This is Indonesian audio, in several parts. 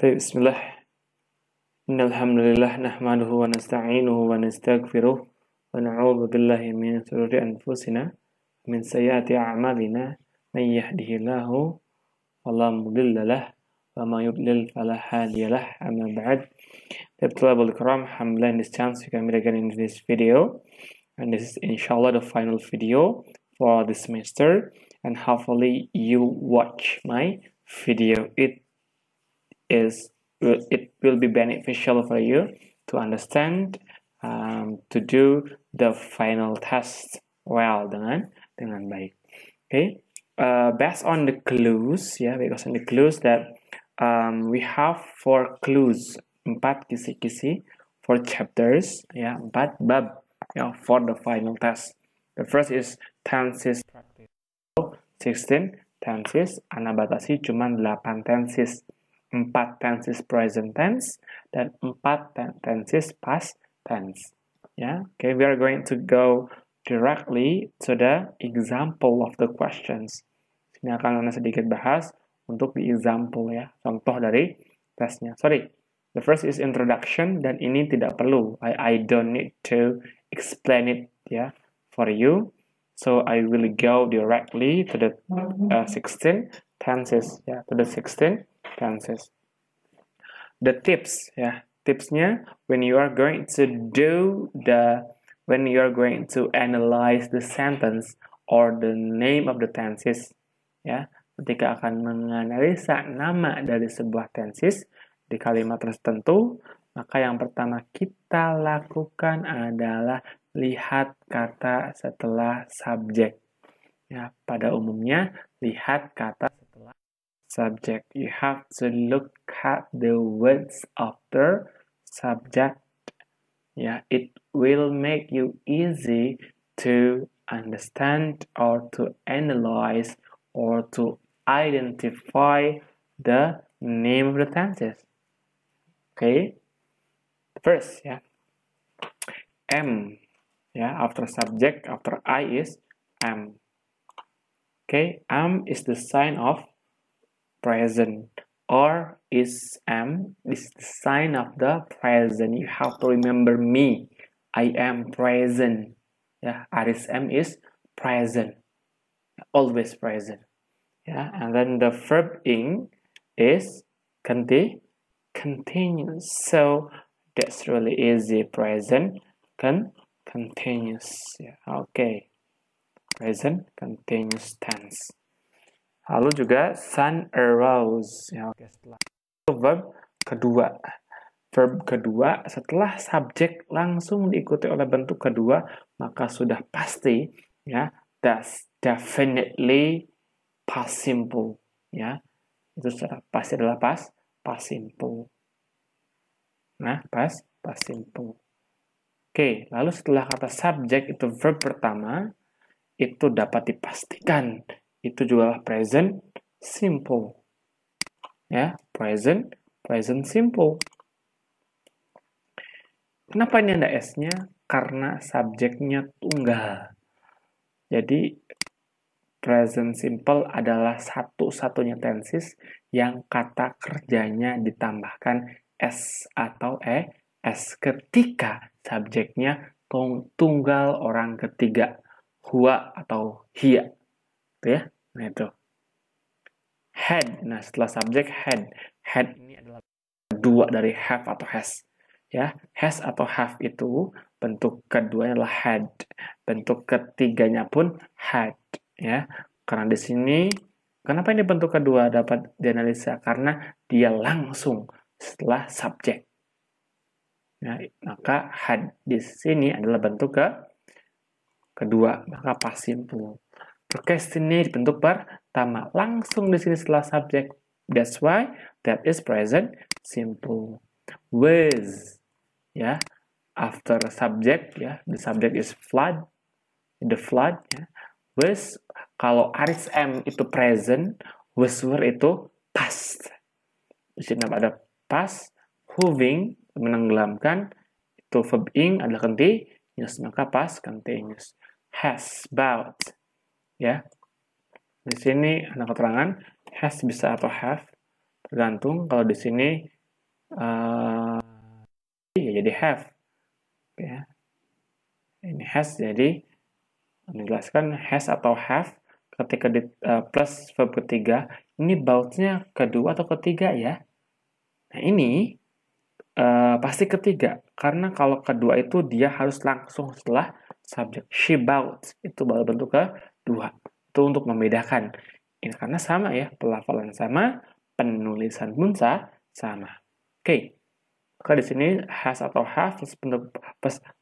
طيب بسم الله. إن الحمد لله نحمده ونستعينه ونستغفره ونعوذ بالله من شرور أنفسنا من سيئات أعمالنا. من يهده الله فلا مضل له وما يضلل فلا هادي له. أما بعد طلاب الكرام الحمد لله this chance we can meet again in this video. And this is inshallah the final video for the semester. And hopefully you watch my video. It is it will be beneficial for you to understand um, to do the final test well dengan dengan baik. Okay, uh, based on the clues ya, yeah, because on the clues that um, we have four clues empat kisi-kisi for chapters ya, yeah, empat bab ya yeah, for the final test. The first is tenses practice. 16 tenses, Anda batasi cuma 8 tenses. 4 tenses present tense dan 4 tenses past tense. Ya, yeah? okay, we are going to go directly to the example of the questions. Ini akan Anda sedikit bahas untuk di example ya, contoh dari tesnya. Sorry, the first is introduction dan ini tidak perlu. I, I don't need to explain it ya for you. So I will go directly to the uh, 16 tenses ya, to the 16 tenses. The tips ya, tipsnya when you are going to do the when you are going to analyze the sentence or the name of the tenses ya, ketika akan menganalisa nama dari sebuah tenses di kalimat tertentu, maka yang pertama kita lakukan adalah lihat kata setelah subjek. Ya, pada umumnya lihat kata subject. You have to look at the words after subject. Yeah, it will make you easy to understand or to analyze or to identify the name of the tenses. Okay, first, yeah, M, yeah, after subject, after I is M. Okay, M is the sign of present. Or is am is the sign of the present. You have to remember me. I am present. Yeah aris m is present. Always present. Yeah and then the verb ing is conti continuous. So that's really easy. Present con continuous. Yeah okay. Present continuous tense Lalu juga sun arose. Ya, oke, setelah itu verb kedua. Verb kedua setelah subjek langsung diikuti oleh bentuk kedua, maka sudah pasti ya, that's definitely past simple ya. Itu sudah pasti adalah past past simple. Nah, past past simple. Oke, lalu setelah kata subjek itu verb pertama itu dapat dipastikan itu juga present simple. Ya, present present simple. Kenapa ini ada S-nya? Karena subjeknya tunggal. Jadi present simple adalah satu-satunya tenses yang kata kerjanya ditambahkan S atau E S ketika subjeknya tunggal orang ketiga hua atau hia Gitu ya. Nah, itu. Head. Nah, setelah subjek head. Head ini adalah dua dari have atau has. Ya, has atau have itu bentuk keduanya adalah had. Bentuk ketiganya pun had, ya. Karena di sini kenapa ini bentuk kedua dapat dianalisa? Karena dia langsung setelah subjek. Nah, maka had di sini adalah bentuk ke kedua, maka past simple. Procrastinate bentuk pertama. Langsung di sini setelah subjek. That's why that is present simple. Was ya after subject ya the subject is flood the flood ya was kalau aris m itu present was were itu past di sini ada past hoving menenggelamkan itu verb ing adalah continuous maka past continuous has about ya. Di sini ada keterangan has bisa atau have. tergantung. Kalau di sini uh, ya jadi have. Ya. Ini has jadi menjelaskan has atau have ketika di uh, plus verb ketiga. Ini bautnya kedua atau ketiga ya? Nah ini uh, pasti ketiga. Karena kalau kedua itu dia harus langsung setelah subjek. She bought itu baru bentuk kedua itu untuk membedakan ini karena sama ya pelafalan sama penulisan pun sama. Oke. Okay. Maka di sini has atau have bentuk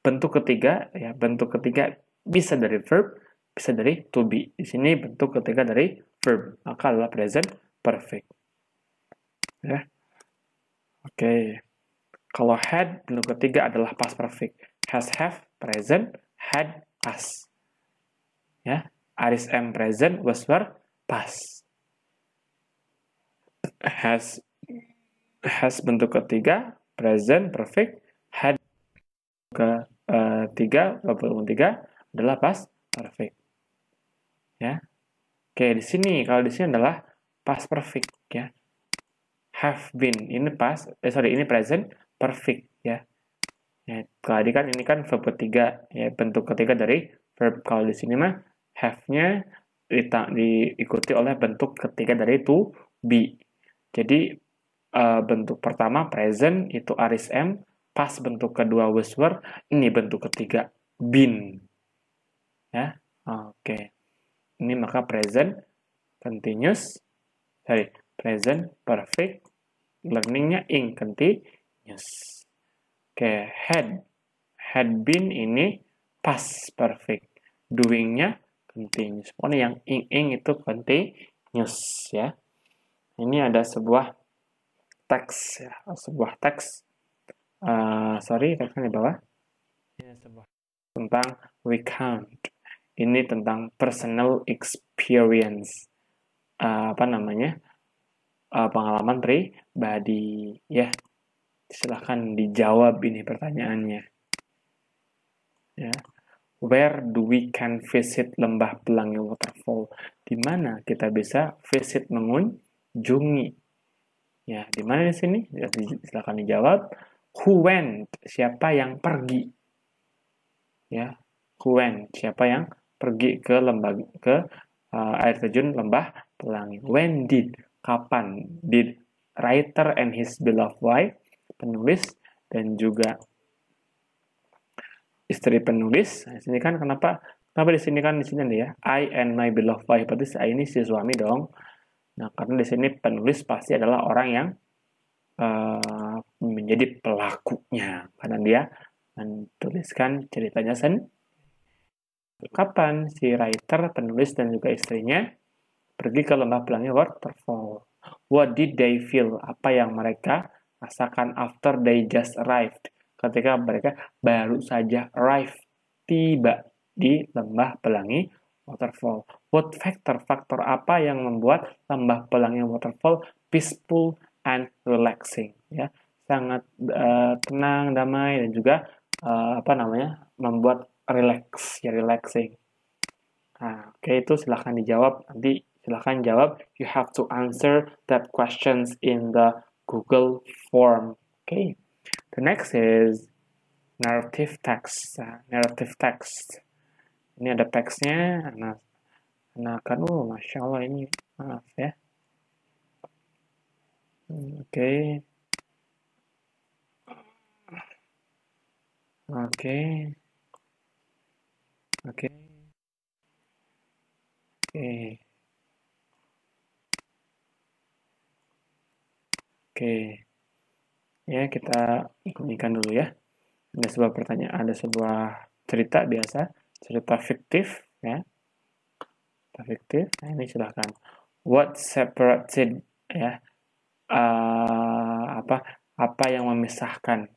bentuk ketiga ya, bentuk ketiga bisa dari verb, bisa dari to be. Di sini bentuk ketiga dari verb, maka adalah present perfect. Ya. Oke. Okay. Kalau had bentuk ketiga adalah past perfect. Has have present, had past. Ya. Aris am present, was were past has has bentuk ketiga present perfect. Had ketiga uh, tiga adalah past perfect. Ya. Oke di sini kalau di sini adalah past perfect ya. Have been ini past eh sorry ini present perfect ya. Ya kalau kan ini kan verb ketiga ya bentuk ketiga dari verb. Kalau di sini mah have-nya diikuti oleh bentuk ketiga dari to be jadi uh, bentuk pertama present itu aris m, pas bentuk kedua was were, ini bentuk ketiga been. Ya, oke. Okay. Ini maka present continuous, sorry, present perfect, learningnya in continuous. Oke, okay. had had been ini past perfect, doingnya continuous. Pokoknya yang ing ing itu continuous ya. Ini ada sebuah teks ya, sebuah teks. Uh, sorry teksnya di bawah. Ini sebuah. Tentang recount ini tentang personal experience. Uh, apa namanya? Uh, pengalaman pribadi ya. Silahkan dijawab ini pertanyaannya. Ya where do we can visit lembah pelangi waterfall di mana kita bisa visit mengunjungi Jungi. Ya, di mana di sini? Ya, silakan dijawab. Who went? Siapa yang pergi? Ya, who went? Siapa yang pergi ke lembah ke uh, air terjun lembah pelangi? When did? Kapan? Did writer and his beloved wife, penulis dan juga istri penulis. Di sini kan kenapa? Kenapa di sini kan di sini nih ya? I and my beloved wife. Berarti saya ini si suami dong. Nah, karena di sini penulis pasti adalah orang yang uh, menjadi pelakunya, karena dia menuliskan ceritanya sendiri. Kapan si writer, penulis, dan juga istrinya pergi ke lembah pelangi waterfall? What did they feel? Apa yang mereka rasakan after they just arrived? Ketika mereka baru saja arrive, tiba di lembah pelangi waterfall. What factor? Faktor apa yang membuat lembah pelangi waterfall peaceful and relaxing? Ya, sangat uh, tenang, damai dan juga uh, apa namanya membuat relax, ya relaxing. Nah, oke okay, itu silahkan dijawab. Nanti silahkan jawab. You have to answer that questions in the Google form. Okay. The next is narrative text. Uh, narrative text. Ini ada teksnya. Nah nah kan oh masya allah ini maaf ya. Hmm, oke. Oke. Oke. Oke. Oke ya kita ikutin dulu ya. Ada sebuah pertanyaan ada sebuah cerita biasa cerita fiktif ya. Cerita fiktif. Nah ini silahkan. What separated ya? Uh, apa apa yang memisahkan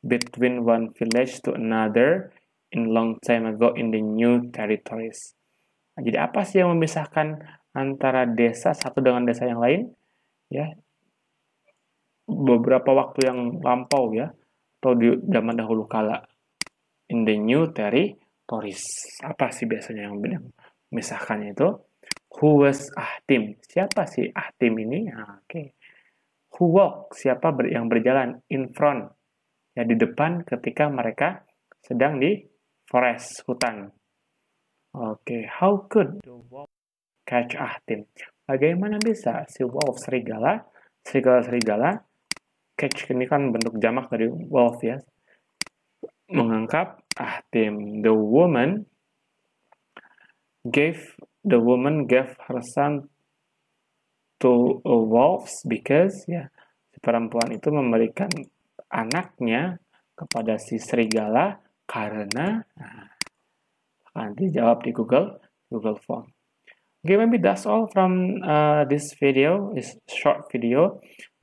between one village to another in long time ago in the new territories? Nah, jadi apa sih yang memisahkan antara desa satu dengan desa yang lain? Ya beberapa waktu yang lampau ya atau di zaman dahulu kala in the new territory Toris. Apa sih biasanya yang bilang misalkan itu? Who was Ahtim? Siapa sih Ahtim ini? Nah, Oke. Okay. who walk siapa ber, yang berjalan in front ya di depan ketika mereka sedang di forest hutan oke okay. how could the wolf catch Ahtim bagaimana bisa si wolf serigala serigala-serigala catch ini kan bentuk jamak dari wolf ya mengangkap Ahtim the woman gave the woman gave her son to wolves because ya perempuan itu memberikan anaknya kepada si serigala karena nah, nanti jawab di Google Google Form. Okay, maybe that's all from uh, this video, this short video,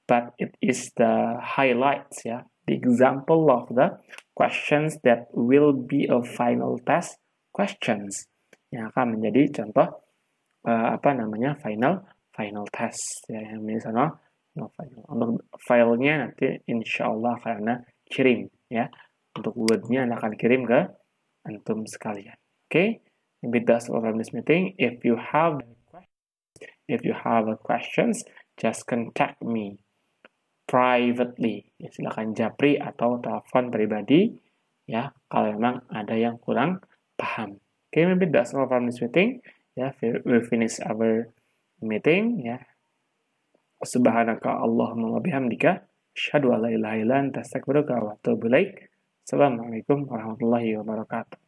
but it is the highlights, yeah, the example of the questions that will be a final test questions. Yang akan menjadi contoh uh, apa namanya final final test. Ya yang ini sana no final. Untuk filenya nanti insya Allah akan kirim ya. Untuk wordnya akan kirim ke antum sekalian. Oke? Okay? maybe that's all from this meeting. If you have if you have questions just contact me privately ya, silakan japri atau telepon pribadi ya kalau memang ada yang kurang paham okay, maybe that's all from this meeting ya yeah, we finish our meeting ya. Subhanaka Allahumma wa bihamdika asyhadu an la ilaha illa anta astaghfiruka wa atubu ilaik. Assalamualaikum warahmatullahi wabarakatuh.